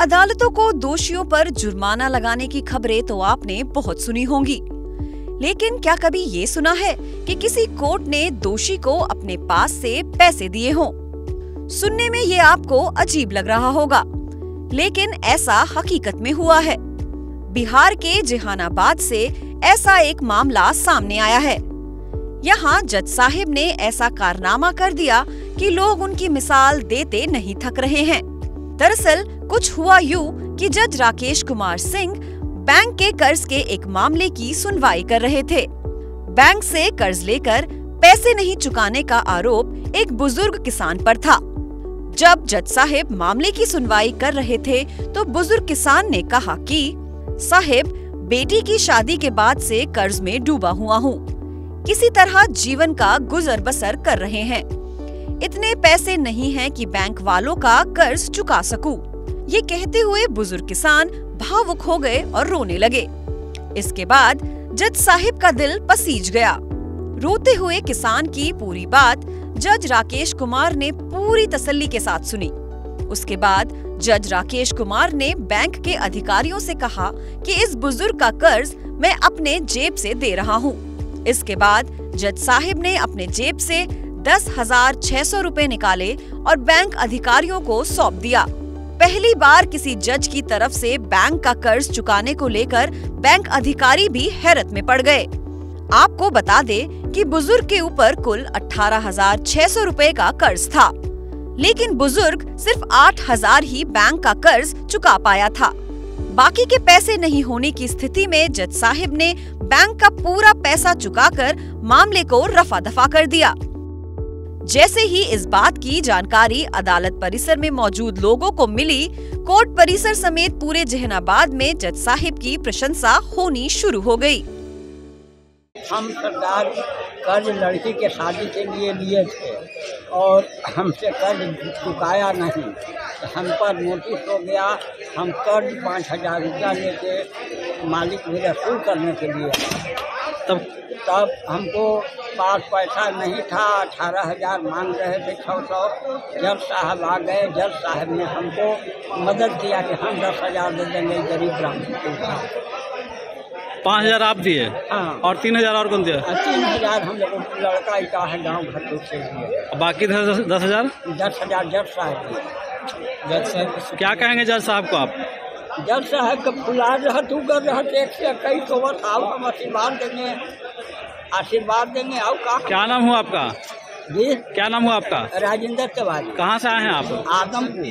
अदालतों को दोषियों पर जुर्माना लगाने की खबरें तो आपने बहुत सुनी होंगी। लेकिन क्या कभी ये सुना है कि किसी कोर्ट ने दोषी को अपने पास से पैसे दिए हों? सुनने में ये आपको अजीब लग रहा होगा, लेकिन ऐसा हकीकत में हुआ है। बिहार के जहानाबाद से ऐसा एक मामला सामने आया है। यहाँ जज साहिब ने ऐसा कारनामा कर दिया कि लोग उनकी मिसाल देते नहीं थक रहे हैं। दरअसल, कुछ हुआ यूँ कि जज राकेश कुमार सिंह बैंक के कर्ज के एक मामले की सुनवाई कर रहे थे। बैंक से कर्ज लेकर पैसे नहीं चुकाने का आरोप एक बुज़ुर्ग किसान पर था। जब जज साहिब मामले की सुनवाई कर रहे थे तो बुज़ुर्ग किसान ने कहा कि, साहिब, बेटी की शादी के बाद से कर्ज में डूबा हुआ हूँ। किसी तरह जीवन का गुजर बसर कर रहे हैं। इतने पैसे नहीं हैं कि बैंक वालों का कर्ज चुका सकूँ। ये कहते हुए बुज़ुर्ग किसान भावुक हो गए और रोने लगे। इसके बाद जज साहिब का दिल पसीज गया। रोते हुए किसान की पूरी बात जज राकेश कुमार ने पूरी तसल्ली के साथ सुनी। उसके बाद जज राकेश कुमार ने बैंक के अधिकारियों से कहा कि इस बुज़ुर्ग का कर्ज मैं अपने जेब से दे रहा हूँ। इसके बाद जज साहिब ने अपने जेब से दस हज़ार छह सौ रूपए निकाले और बैंक अधिकारियों को सौंप दिया। पहली बार किसी जज की तरफ़ से बैंक का कर्ज चुकाने को लेकर बैंक अधिकारी भी हैरत में पड़ गए। आपको बता दे कि बुज़ुर्ग के ऊपर कुल अठारह हज़ार छह सौ रूपए का कर्ज था। लेकिन बुज़ुर्ग सिर्फ़ आठ हज़ार ही बैंक का कर्ज चुका पाया था। बाकी के पैसे नहीं होने की स्थिति में जज साहिब ने बैंक का पूरा पैसा चुकाकर मामले को रफा दफ़ा कर दिया। जैसे ही इस बात की जानकारी अदालत परिसर में मौजूद लोगों को मिली, कोर्ट परिसर समेत पूरे जहनाबाद में जज साहिब की प्रशंसा होनी शुरू हो गई। हम सरदार कर्ज लड़की के शादी के लिए लिए थे और हमसे कर्ज चुकाया नहीं हम पर नोटिस हो गया, हम कर्ज पाँच हज़ार रुपया लेके मालिक भी रसूल करने के लिए तब तब हमको पास पैसा नहीं था अठारह हज़ार मांग रहे थे छः सौ। जज साहब आ गए जज साहब ने हमको मदद किया कि हम दस हज़ार दे देंगे गरीब ब्राह्मण को। पाँच हज़ार आप दिए? हाँ। और तीन हज़ार और कौन दिया? तीन हज़ार हम लोग लड़का ही का है गाँव घर के से दिए बाकी दस दस हज़ार? दस हज़ार जज साहब। दिए जज साहब क्या कहेंगे जज साहब को आप? जब साहब के फुलार रहत उगर रहत तो एक से इक्कीस होवत आओ हम आशीर्वाद देंगे। आशीर्वाद देंगे आओ का क्या नाम हुआ आपका? जी? क्या नाम हुआ आपका? राजेंद्र तिवारी। कहाँ से आए हैं आप? आदमपुर।